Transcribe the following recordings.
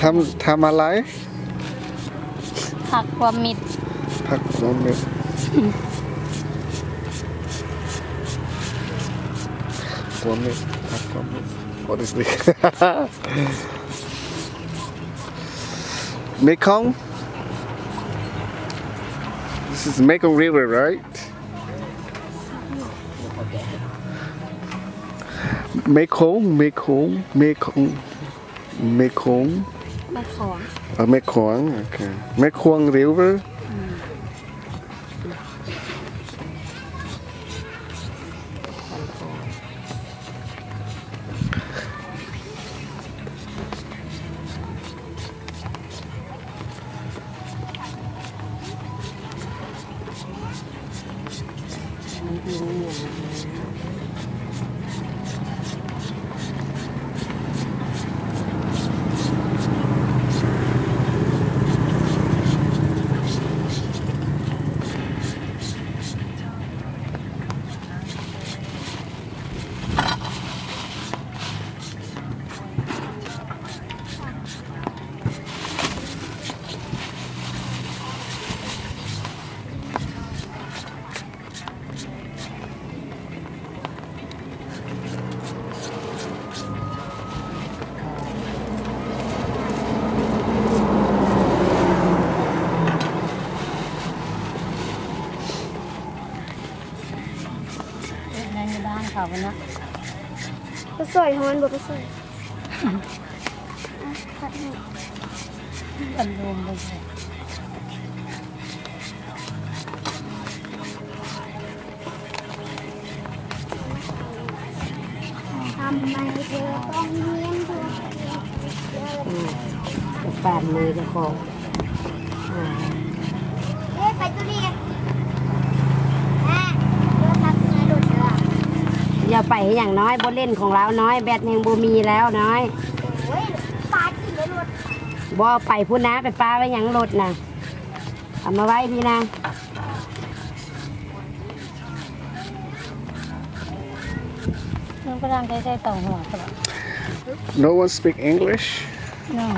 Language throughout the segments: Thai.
ทำทำอะไร ผักความมิด ผักน้ำเม็ดตัวเม็ดผักตัวเม็ด What is this Mekong This is Mekong River right Mê khốn mê khốn mê khốn mê khốn Mê khốn à, mấy khốn okay. mấy khốn river บ้านเขาเนาะก็สวยทำไมบอกก็สวยอันรวมไปเลยทำไมเธอต้องเลี้ยงเธอจะปาดมือเจะของอ่า เอ๊ะไปตัวนี้แม่เรือทับไงหลุดเรือ อย่า ไปให้อย่างน้อยบ่เล่นของเราน้อยแบตยังบ่มีแล้วน้อยโอ้ยปลาที่ไม่หลุดบ่ไปพูดนะไปปลาไว้อย่างรถนะเอามาไว้พี่นะมันก็ร่างใกล้ๆเต่าหัวตลอด No one speak English? เนาะ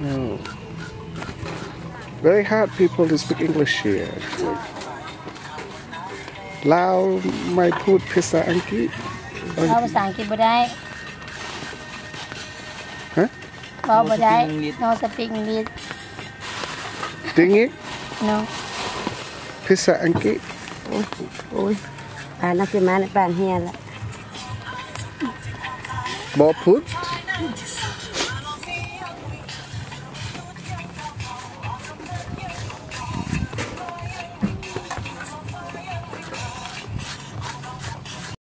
No. Very hard people to speak English here. actually. ลาวไม่พูดภาษาอังกฤษเราภาษาอังกฤษบ่ได้ฮะเราบ่ได้ no speak English จริงอีก no ภาษาอังกฤษโอ้ยปลานักขึ้นมาในปลาเฮียละบอพูด